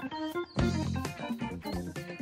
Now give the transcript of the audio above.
フフフフ。